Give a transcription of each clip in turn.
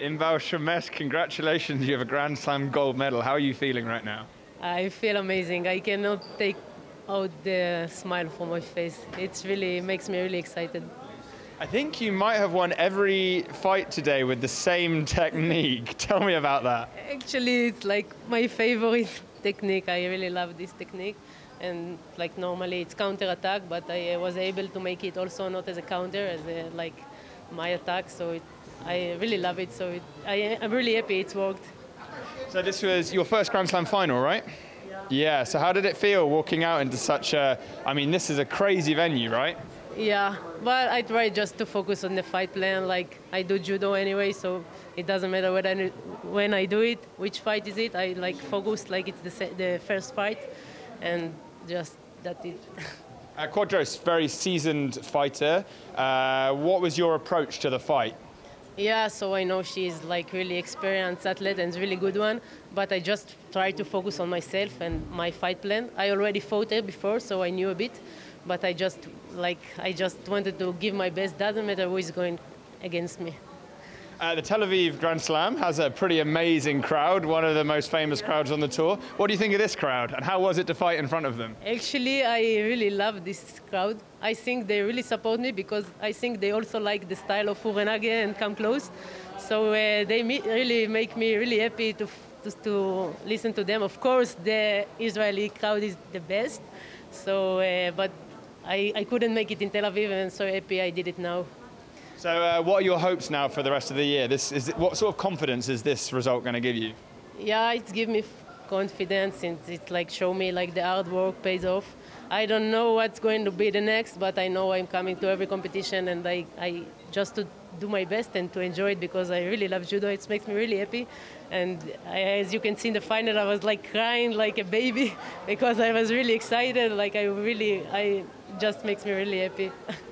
Inbal Shemesh, congratulations. You have a Grand Slam gold medal. How are you feeling right now? I feel amazing. I cannot take out the smile from my face. It's really makes me really excited. I think you might have won every fight today with the same technique. Tell me about that. Actually, it's like my favorite technique. I really love this technique. And like normally it's counter attack, but I was able to make it also not as a counter, as a, like my attack. So it, I really love it. So it, I, I'm really happy it's worked. So this was your first Grand Slam final, right? Yeah. Yeah. So how did it feel walking out into such a? I mean, this is a crazy venue, right? Yeah, but I try just to focus on the fight plan. Like I do judo anyway, so it doesn't matter when I, when I do it, which fight is it. I like focus like it's the, the first fight, and just that it. Uh, Quadros, very seasoned fighter. Uh, what was your approach to the fight? Yeah, so I know she's like really experienced athlete and really good one, but I just try to focus on myself and my fight plan. I already fought her before, so I knew a bit, but I just like I just wanted to give my best. Doesn't matter who is going against me. Uh, the Tel Aviv Grand Slam has a pretty amazing crowd, one of the most famous crowds on the tour. What do you think of this crowd, and how was it to fight in front of them? Actually, I really love this crowd. I think they really support me because I think they also like the style of Uranage and come close. So uh, they really make me really happy to, to, to listen to them. Of course, the Israeli crowd is the best. So, uh, but I, I couldn't make it in Tel Aviv, and so happy I did it now. So, uh, what are your hopes now for the rest of the year? This is what sort of confidence is this result going to give you? Yeah, it's give me confidence and it like show me like the hard work pays off. I don't know what's going to be the next, but I know I'm coming to every competition and I, I just to do my best and to enjoy it because I really love judo. It makes me really happy. And I, as you can see in the final, I was like crying like a baby because I was really excited. Like I really, I just makes me really happy.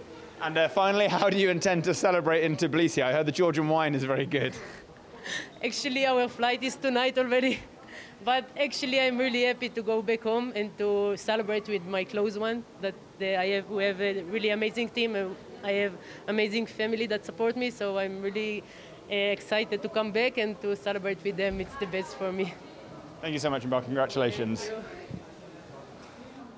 And uh, finally, how do you intend to celebrate in Tbilisi? I heard the Georgian wine is very good. Actually, our flight is tonight already. But actually, I'm really happy to go back home and to celebrate with my close one. That they, I have, we have a really amazing team. and I have amazing family that support me. So I'm really uh, excited to come back and to celebrate with them. It's the best for me. Thank you so much, Inbal. Congratulations.